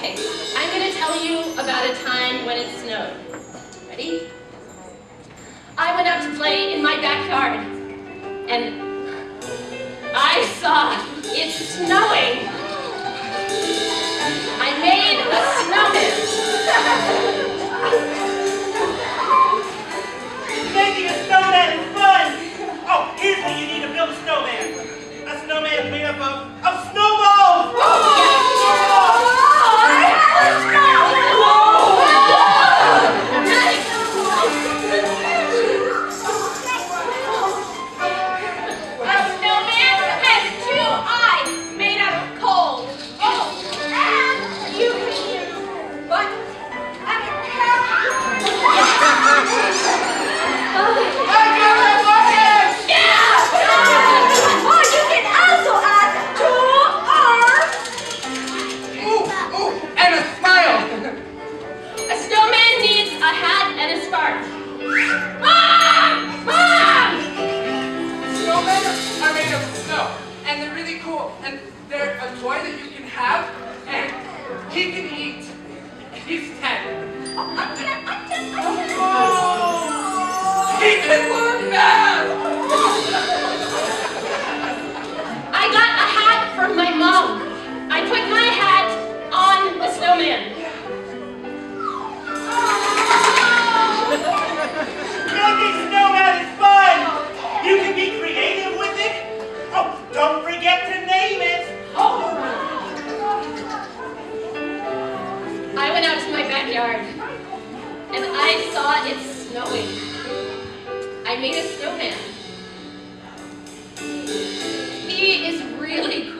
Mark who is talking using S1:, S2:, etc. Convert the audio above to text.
S1: Okay, I'm gonna tell you about a time when it snowed. Ready? I went out to play in my backyard, and I saw it snowing. I made a snowman.
S2: Making a snowman is fun! Oh, here's what you need to build a snowman. A snowman made up of,
S3: Snowmen are made of snow, and they're really cool, and they're a toy that you can have, and he can eat.
S1: I went out to my backyard and I saw it snowing. I made a snowman. He is really